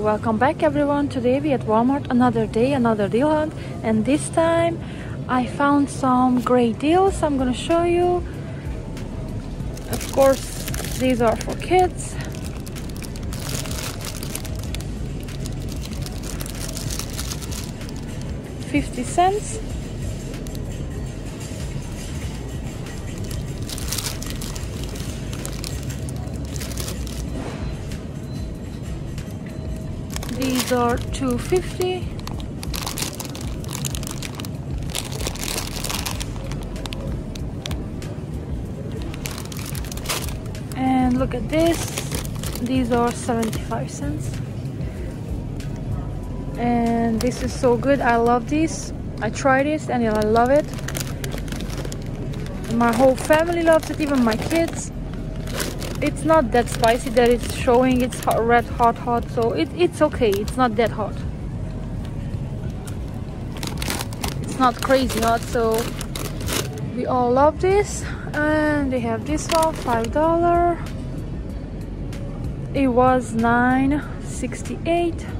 Welcome back everyone. Today we at Walmart, another day, another deal hunt. And this time I found some great deals I'm gonna show you. Of course, these are for kids. Fifty cents. These are 250. And look at this. These are 75 cents. And this is so good. I love this I tried this and I love it. My whole family loves it, even my kids it's not that spicy that it's showing it's hot, red hot hot so it, it's okay it's not that hot. It's not crazy hot so we all love this and they have this one five dollar. It was 9.68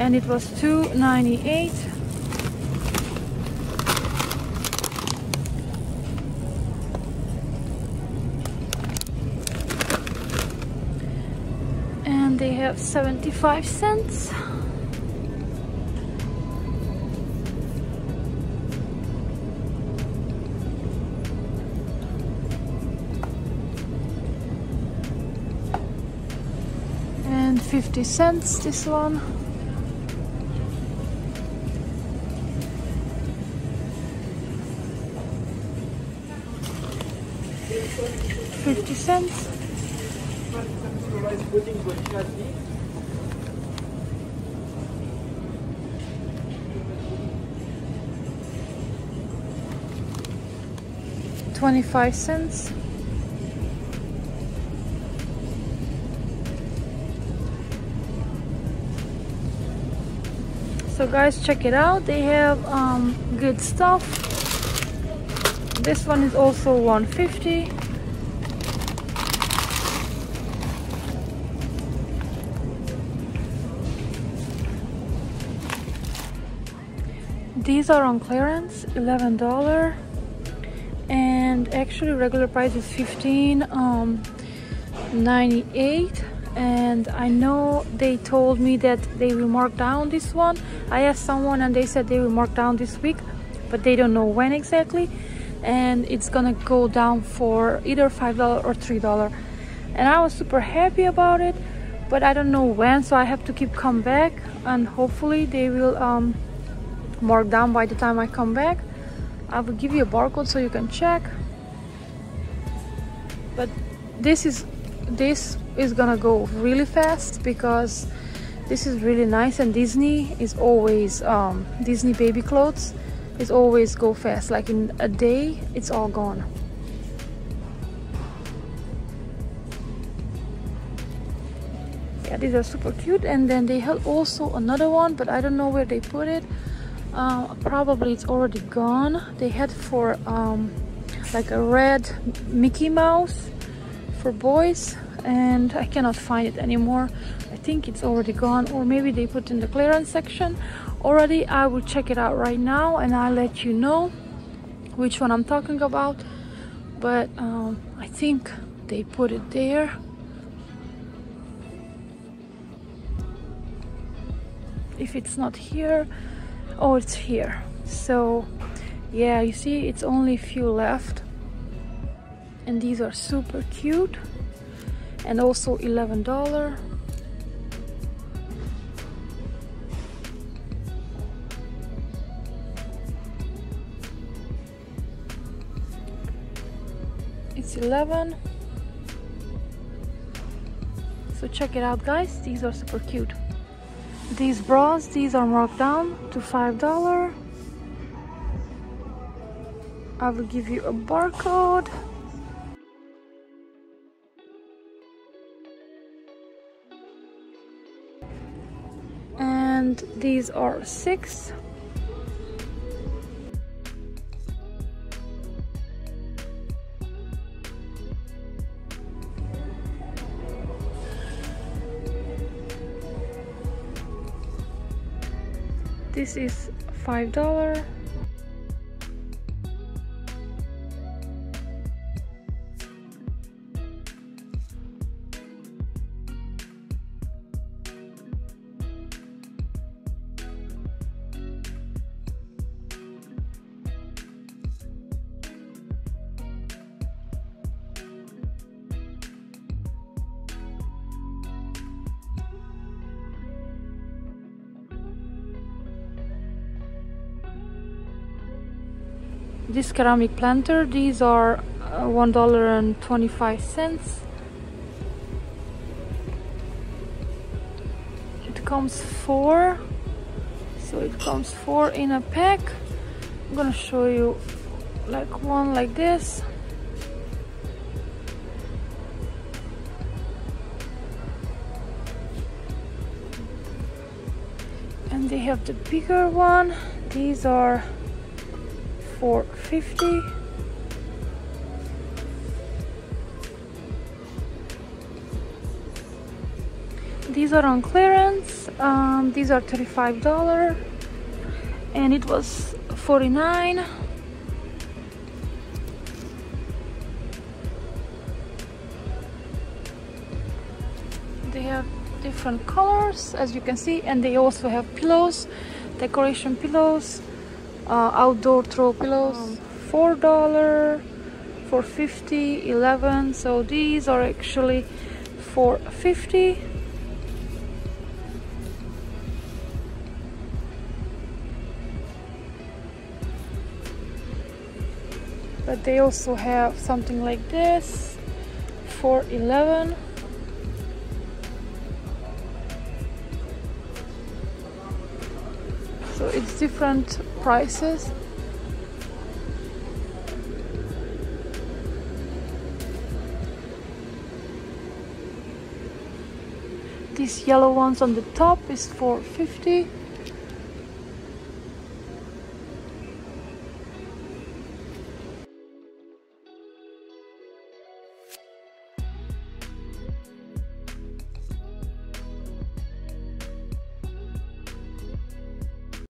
and it was 298 and they have 75 cents. And 50 cents this one 50 cents. Twenty-five cents. So guys, check it out. They have um, good stuff. This one is also 150. These are on clearance $11 and actually regular price is 15 um 98 and I know they told me that they will mark down this one. I asked someone and they said they will mark down this week but they don't know when exactly. And it's gonna go down for either five dollar or three dollar. And I was super happy about it but I don't know when so I have to keep come back and hopefully they will um marked down by the time I come back. I will give you a barcode so you can check. But this is this is gonna go really fast because this is really nice and Disney is always um, Disney baby clothes is always go fast like in a day it's all gone yeah these are super cute and then they had also another one but I don't know where they put it uh, probably it's already gone. They had for um, like a red Mickey Mouse for boys and I cannot find it anymore. I think it's already gone or maybe they put in the clearance section. Already I will check it out right now and I'll let you know which one I'm talking about. But um, I think they put it there. If it's not here oh it's here. So yeah you see it's only a few left. And these are super cute. And also 11 dollar. It's 11 so check it out guys. These are super cute these bras these are marked down to five dollar. I will give you a barcode. And these are six this is five dollar this ceramic planter these are uh, one dollar and 25 cents. It comes four so it comes four in a pack. I'm gonna show you like one like this. And they have the bigger one. These are 450 these are on clearance. Um, these are 35 dollar. And it was 49 they have different colors as you can see and they also have pillows decoration pillows uh, outdoor throw pillows um, four dollar for 50 11 so these are actually for 50 but they also have something like this for 11 so it's different prices. These yellow ones on the top is for 50